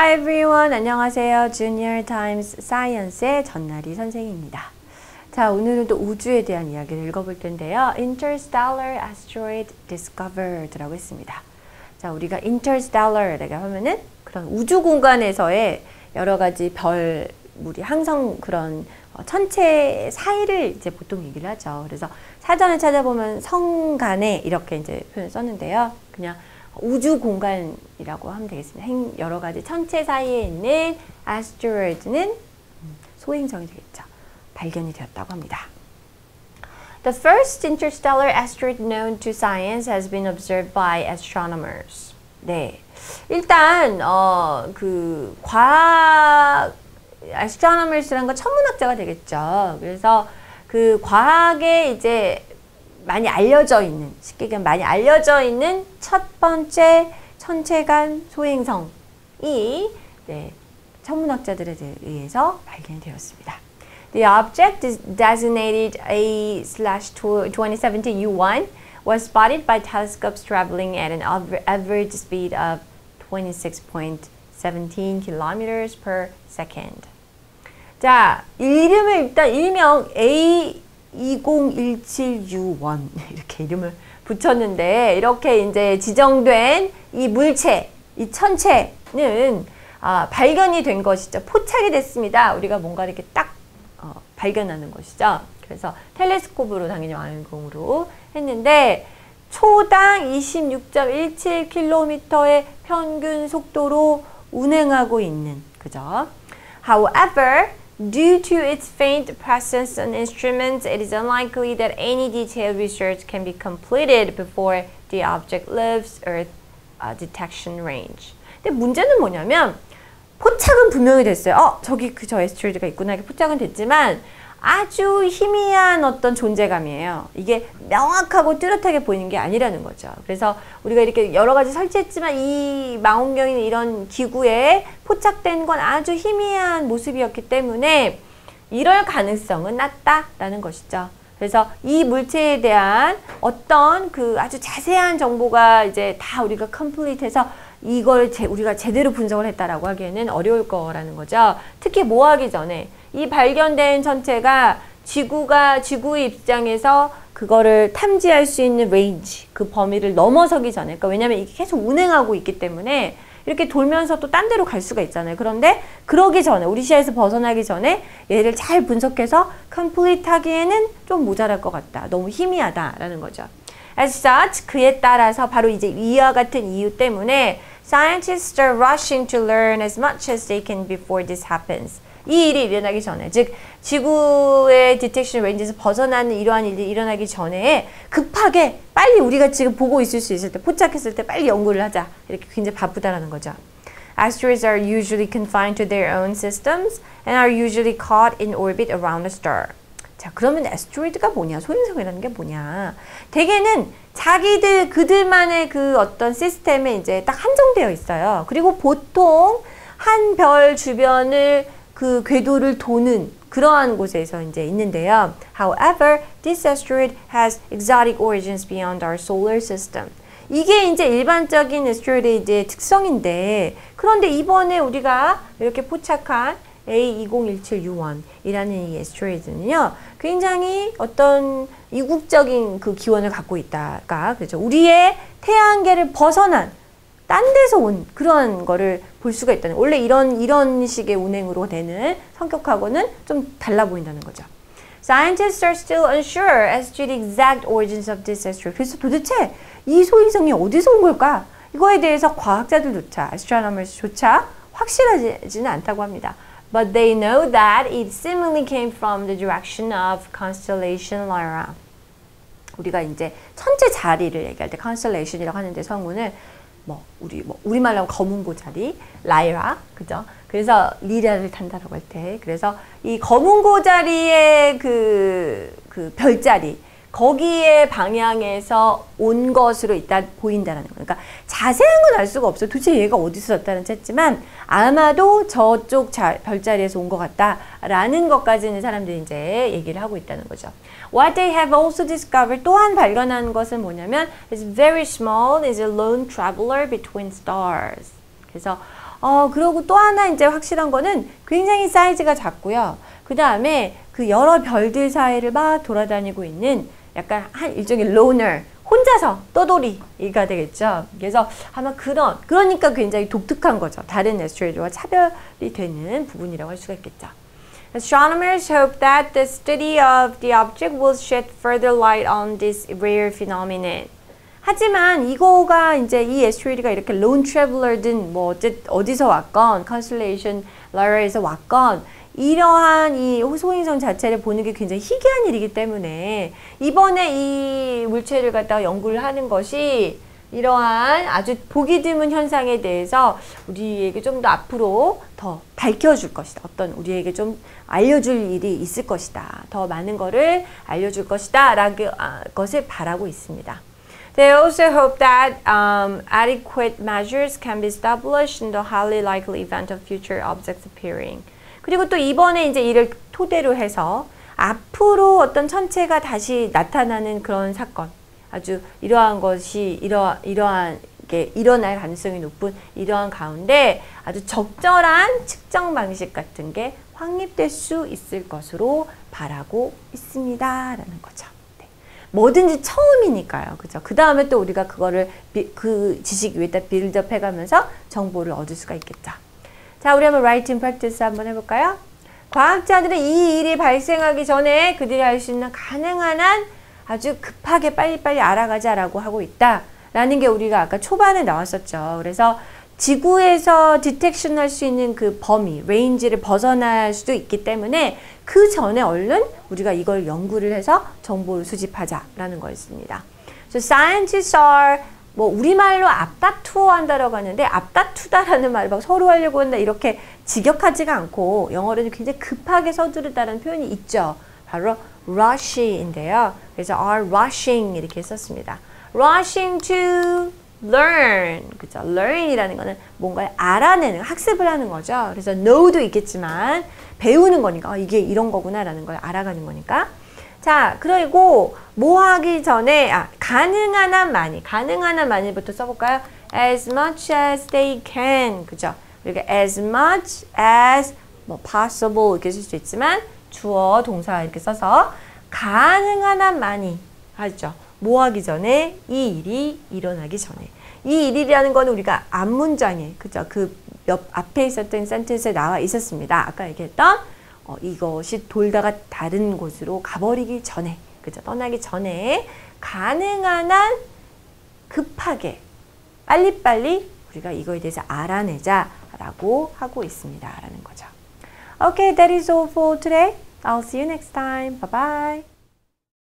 Hi everyone. 안녕하세요. Junior Times Science의 전나리 선생입니다. 자, 오늘은 또 우주에 대한 이야기를 읽어볼 텐데요. Interstellar Asteroid Discovered라고 했습니다. 자, 우리가 Interstellar라고 하면은 그런 우주 공간에서의 여러 가지 별, 우리 항성 그런 어, 천체 사이를 이제 보통 얘기를 하죠. 그래서 사전을 찾아보면 성간에 이렇게 이제 표현을 썼는데요. 그냥 우주 공간이라고 하면 되겠습니다. 여러 가지 천체 사이에 있는 asteroid는 소행성이 되겠죠. 발견이 되었다고 합니다. The first interstellar asteroid known to science has been observed by astronomers. 네. 일단 어 그 과학 astronomers라는 건 천문학자가 되겠죠. 그래서 그 과학에 이제 많이 알려져 있는 쉽게 얘기하면 많이 알려져 있는 첫 번째 천체간 소행성이 네, 천문학자들에 의해서 발견되었습니다. The object designated A/2017 U1 was spotted by telescopes traveling at an average speed of 26.17 kilometers per second. 자, 이름을 일단 일명 A 2017U1 이렇게 이름을 붙였는데 이렇게 이제 지정된 이 물체, 이 천체는 아, 발견이 된 것이죠. 포착이 됐습니다. 우리가 뭔가 이렇게 딱 어, 발견하는 것이죠. 그래서 텔레스콥으로 당연히 왕행공으로 했는데 초당 26.17km의 평균 속도로 운행하고 있는 그죠? However, Due to its faint presence on instruments, it is unlikely that any detailed research can be completed before the object leaves Earth uh, detection range. 근데 문제는 뭐냐면 포착은 분명히 됐어요. 어, 저기 그 저 에스트로이드가 있구나 이렇게 포착은 됐지만 아주 희미한 어떤 존재감이에요. 이게 명확하고 뚜렷하게 보이는 게 아니라는 거죠. 그래서 우리가 이렇게 여러 가지 설치했지만 이 망원경이나 이런 기구에 포착된 건 아주 희미한 모습이었기 때문에 이럴 가능성은 낮다라는 것이죠. 그래서 이 물체에 대한 어떤 그 아주 자세한 정보가 이제 다 우리가 complete해서 이걸 제, 우리가 제대로 분석을 했다라고 하기에는 어려울 거라는 거죠. 특히 뭐 하기 전에 이 발견된 천체가 지구가 지구의 입장에서 그거를 탐지할 수 있는 range 그 범위를 넘어서기 전에 그러니까 왜냐하면 이게 계속 운행하고 있기 때문에 이렇게 돌면서 또 딴 데로 갈 수가 있잖아요. 그런데 그러기 전에 우리 시야에서 벗어나기 전에 얘를 잘 분석해서 complete 하기에는 좀 모자랄 것 같다. 너무 희미하다라는 거죠. As such, 그에 따라서 바로 이제 이와 같은 이유 때문에 scientists are rushing to learn as much as they can before this happens. 이 일이 일어나기 전에 즉 지구의 detection range에서 벗어나는 이러한 일이 일어나기 전에 급하게 빨리 우리가 지금 보고 있을 수 있을 때 포착했을 때 빨리 연구를 하자 이렇게 굉장히 바쁘다라는 거죠. Asteroids are usually confined to their own systems and are usually caught in orbit around a star. 자, 그러면 에스트로이드가 뭐냐? 소행성이라는 게 뭐냐? 대개는 자기들 그들만의 그 어떤 시스템에 이제 딱 한정되어 있어요. 그리고 보통 한 별 주변을 그 궤도를 도는 그러한 곳에서 이제 있는데요. However, this asteroid has exotic origins beyond our solar system. 이게 이제 일반적인 에스트로이드의 특성인데 그런데 이번에 우리가 이렇게 포착한 A2017U1이라는 이 에스트로이드는요. 굉장히 어떤 이국적인 그 기원을 갖고 있다가 그렇죠. 우리의 태양계를 벗어난 딴 데서 온 그런 거를 볼 수가 있다는 원래 이런 이런 식의 운행으로 되는 성격하고는 좀 달라 보인다는 거죠. Scientists are still unsure as to the exact origins of this asteroid. 그래서 도대체 이 소행성이 어디서 온 걸까? 이거에 대해서 과학자들조차, astronomers조차 확실하지는 않다고 합니다. But they know that it seemingly came from the direction of constellation Lyra. 우리가 이제 천체 자리를 얘기할 때 constellation이라고 하는데 성문을 뭐 우리 뭐 우리말로 검은 고자리 라이라 그죠? 그래서 리라를 탄다라고 할 때 그래서 이 검은 고자리의 그, 그 별자리 거기에 방향에서 온 것으로 있다 보인다라는 거. 그러니까 자세한 건 알 수가 없어요. 도대체 얘가 어디서 왔다는 했지만 아마도 저쪽 자, 별자리에서 온 것 같다라는 것까지는 사람들이 이제 얘기를 하고 있다는 거죠. What they have also discovered 또한 발견한 것은 뭐냐면 is very small is a lone traveler between stars. 그래서 어, 그리고 또 하나 이제 확실한 거는 굉장히 사이즈가 작고요. 그 다음에 그 여러 별들 사이를 막 돌아다니고 있는 약간 한 일종의 로너, 혼자서 떠돌이가 되겠죠. 그래서 아마 그런, 그러니까 굉장히 독특한 거죠. 다른 에스트로이드와 차별이 되는 부분이라고 할 수가 있겠죠. Astronomers hope that the study of the object will shed further light on this rare phenomenon. 하지만 이거가 이제 이 에스트로이드가 이렇게 론 트래블러든 뭐 어디서 왔건 constellation Lyra에서 왔건 이러한 이 소행성 자체를 보는 게 굉장히 희귀한 일이기 때문에 이번에 이 물체를 갖다가 연구를 하는 것이 이러한 아주 보기 드문 현상에 대해서 우리에게 좀 더 앞으로 더 밝혀줄 것이다. 어떤 우리에게 좀 알려줄 일이 있을 것이다. 더 많은 거를 알려줄 것이다. 라는 것을 바라고 있습니다. They also hope that um, adequate measures can be established in the highly likely event of future objects appearing. 그리고 또 이번에 이제 이를 토대로 해서 앞으로 어떤 천체가 다시 나타나는 그런 사건, 아주 이러한 것이 이러 이러한 게 일어날 가능성이 높은 이러한 가운데 아주 적절한 측정 방식 같은 게 확립될 수 있을 것으로 바라고 있습니다라는 거죠. 네. 뭐든지 처음이니까요. 그죠? 그 다음에 또 우리가 그거를 비, 그 지식 위에다 build up 해가면서 정보를 얻을 수가 있겠죠. 자, 우리 한번 writing practice 한번 해볼까요? 과학자들은 이 일이 발생하기 전에 그들이 할 수 있는 가능한 한 아주 급하게 빨리빨리 알아가자라고 하고 있다. 라는 게 우리가 아까 초반에 나왔었죠. 그래서 지구에서 detection 할 수 있는 그 범위, range를 벗어날 수도 있기 때문에 그 전에 얼른 우리가 이걸 연구를 해서 정보를 수집하자라는 거였습니다. So scientists are 뭐 우리말로 앞다투어 한다라고 하는데 앞다투다라는 말을 막 서로 하려고 한다 이렇게 직역하지가 않고 영어로는 굉장히 급하게 서두르다라는 표현이 있죠. 바로 rush인데요. 그래서 are rushing 이렇게 썼습니다. rushing to learn. 그죠? learn이라는 거는 뭔가를 알아내는, 학습을 하는 거죠. 그래서 know도 있겠지만 배우는 거니까 어, 이게 이런 거구나라는 걸 알아가는 거니까. 자, 그리고 뭐 하기 전에 아, 가능한 한 많이, 가능한 한 많이부터 써볼까요? as much as they can. 그죠? 그러니까 as much as 뭐 possible 이렇게 쓸 수 있지만 주어 동사 이렇게 써서 가능한 한 많이 하죠. 뭐 하기 전에 이 일이 일어나기 전에 이 일이라는 거는 우리가 앞문장에 그죠 그 옆 앞에 있었던 센텐스에 나와 있었습니다. 아까 얘기했던 어, 이것이 돌다가 다른 곳으로 가버리기 전에 그죠 떠나기 전에 가능한 한 급하게 빨리빨리 우리가 이거에 대해서 알아내자라고 하고 있습니다 라는 거죠. Okay, that is all for today. I'll see you next time. Bye bye.